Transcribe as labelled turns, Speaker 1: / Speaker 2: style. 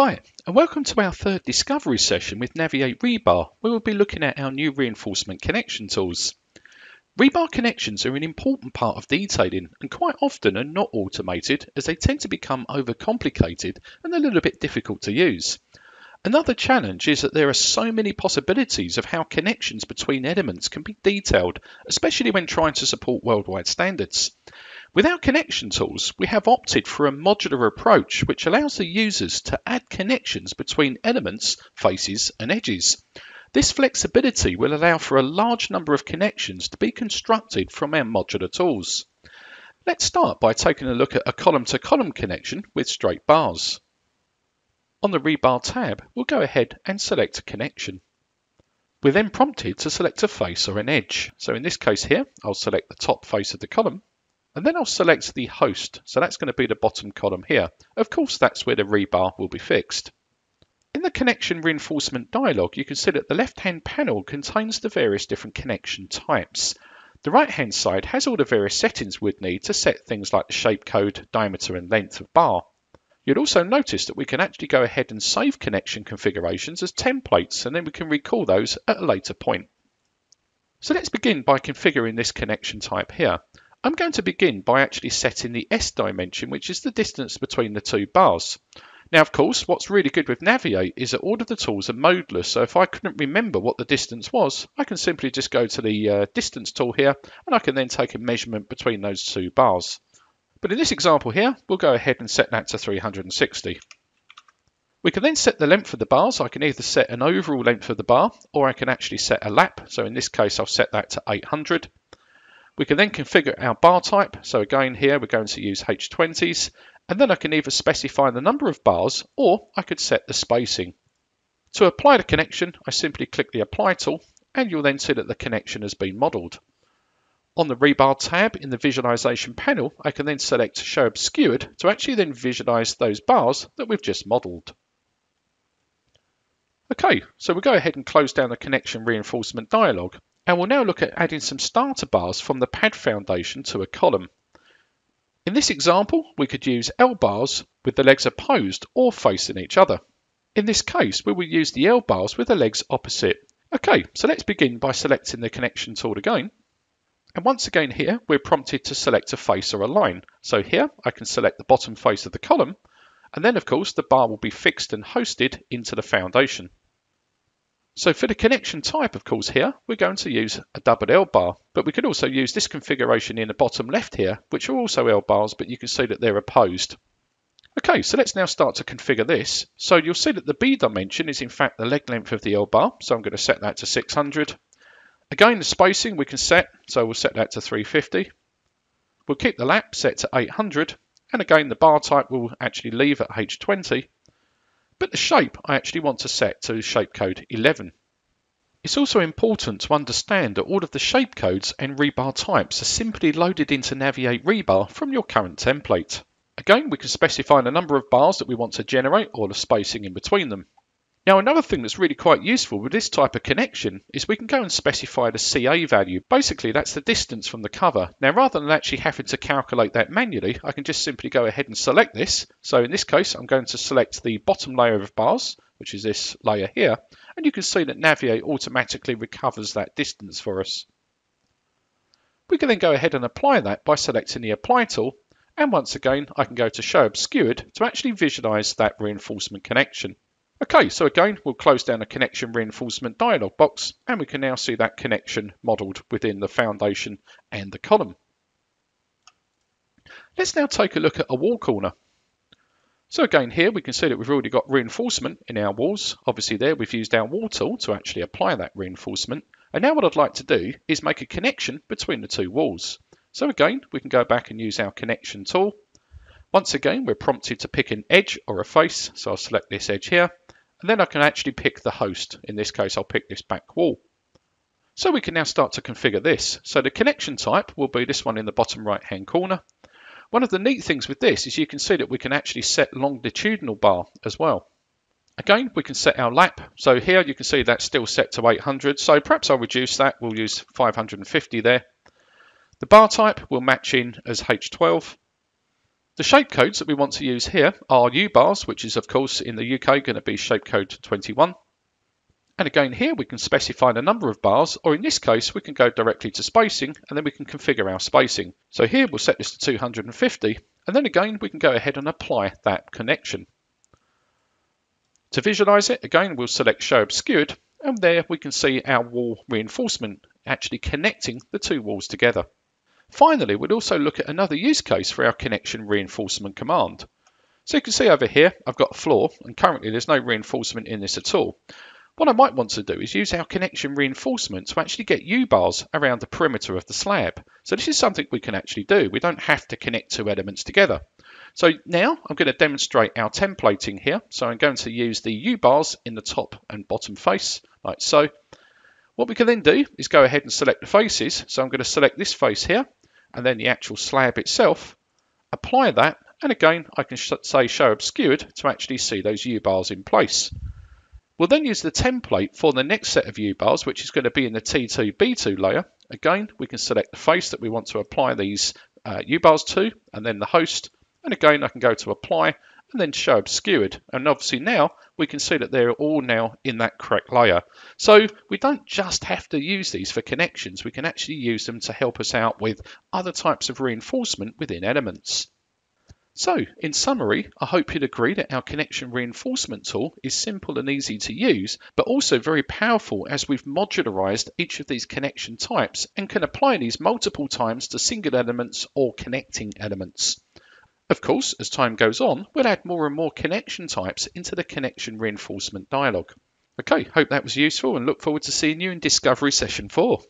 Speaker 1: Hi, and welcome to our third discovery session with Naviate Rebar, where we'll be looking at our new reinforcement connection tools. Rebar connections are an important part of detailing and quite often are not automated as they tend to become overcomplicated and a little bit difficult to use. Another challenge is that there are so many possibilities of how connections between elements can be detailed, especially when trying to support worldwide standards. With our connection tools, we have opted for a modular approach which allows the users to add connections between elements, faces and edges. This flexibility will allow for a large number of connections to be constructed from our modular tools. Let's start by taking a look at a column-to-column -column connection with straight bars. On the Rebar tab, we'll go ahead and select a connection. We're then prompted to select a face or an edge. So in this case here, I'll select the top face of the column and then I'll select the host. So that's going to be the bottom column here. Of course, that's where the rebar will be fixed. In the connection reinforcement dialog, you can see that the left-hand panel contains the various different connection types. The right-hand side has all the various settings we'd need to set things like the shape code, diameter and length of bar. You'd also notice that we can actually go ahead and save connection configurations as templates and then we can recall those at a later point. So let's begin by configuring this connection type here. I'm going to begin by actually setting the S dimension, which is the distance between the two bars. Now, of course, what's really good with Naviate is that all of the tools are modeless. So if I couldn't remember what the distance was, I can simply just go to the uh, distance tool here, and I can then take a measurement between those two bars. But in this example here, we'll go ahead and set that to 360. We can then set the length of the bars. I can either set an overall length of the bar, or I can actually set a lap. So in this case, I'll set that to 800. We can then configure our bar type. So again here, we're going to use H20s. And then I can either specify the number of bars or I could set the spacing. To apply the connection, I simply click the Apply tool and you'll then see that the connection has been modelled. On the Rebar tab in the visualization panel, I can then select Show Obscured to actually then visualize those bars that we've just modelled. Okay, so we'll go ahead and close down the connection reinforcement dialog. And we'll now look at adding some starter bars from the pad foundation to a column. In this example, we could use L bars with the legs opposed or facing each other. In this case, we will use the L bars with the legs opposite. Okay, so let's begin by selecting the connection tool again. And once again here, we're prompted to select a face or a line. So here, I can select the bottom face of the column, and then of course the bar will be fixed and hosted into the foundation. So for the connection type, of course, here, we're going to use a double L bar, but we could also use this configuration in the bottom left here, which are also L bars, but you can see that they're opposed. Okay, so let's now start to configure this. So you'll see that the B dimension is in fact the leg length of the L bar, so I'm going to set that to 600. Again, the spacing we can set, so we'll set that to 350. We'll keep the lap set to 800, and again, the bar type will actually leave at H20, but the shape I actually want to set to shape code 11. It's also important to understand that all of the shape codes and rebar types are simply loaded into Naviate Rebar from your current template. Again, we can specify the number of bars that we want to generate or the spacing in between them. Now another thing that's really quite useful with this type of connection is we can go and specify the CA value. Basically that's the distance from the cover. Now rather than actually having to calculate that manually, I can just simply go ahead and select this. So in this case I'm going to select the bottom layer of bars, which is this layer here, and you can see that Naviate automatically recovers that distance for us. We can then go ahead and apply that by selecting the Apply tool and once again I can go to Show Obscured to actually visualize that reinforcement connection. Okay, so again, we'll close down the connection reinforcement dialog box and we can now see that connection modeled within the foundation and the column. Let's now take a look at a wall corner. So again here we can see that we've already got reinforcement in our walls. Obviously there we've used our wall tool to actually apply that reinforcement. And now what I'd like to do is make a connection between the two walls. So again, we can go back and use our connection tool. Once again, we're prompted to pick an edge or a face. So I'll select this edge here. And then I can actually pick the host. In this case, I'll pick this back wall. So we can now start to configure this. So the connection type will be this one in the bottom right hand corner. One of the neat things with this is you can see that we can actually set longitudinal bar as well. Again, we can set our lap. So here you can see that's still set to 800. So perhaps I'll reduce that. We'll use 550 there. The bar type will match in as H12. The shape codes that we want to use here are U-bars, which is of course in the UK going to be shape code 21. And again here we can specify the number of bars, or in this case we can go directly to spacing and then we can configure our spacing. So here we'll set this to 250 and then again we can go ahead and apply that connection. To visualize it, again we'll select show obscured and there we can see our wall reinforcement actually connecting the two walls together. Finally, we'd also look at another use case for our connection reinforcement command. So you can see over here, I've got a floor and currently there's no reinforcement in this at all. What I might want to do is use our connection reinforcement to actually get U-bars around the perimeter of the slab. So this is something we can actually do. We don't have to connect two elements together. So now I'm going to demonstrate our templating here. So I'm going to use the U-bars in the top and bottom face, like so. What we can then do is go ahead and select the faces. So I'm going to select this face here, and then the actual slab itself, apply that, and again, I can say show obscured to actually see those U-bars in place. We'll then use the template for the next set of U-bars, which is going to be in the T2B2 layer. Again, we can select the face that we want to apply these uh, U-bars to, and then the host. And again, I can go to apply and then show obscured. And obviously now we can see that they're all now in that correct layer. So we don't just have to use these for connections, we can actually use them to help us out with other types of reinforcement within elements. So, in summary, I hope you'd agree that our connection reinforcement tool is simple and easy to use, but also very powerful as we've modularized each of these connection types and can apply these multiple times to single elements or connecting elements. Of course, as time goes on, we'll add more and more connection types into the connection reinforcement dialog. Okay, hope that was useful and look forward to seeing you in Discovery Session 4.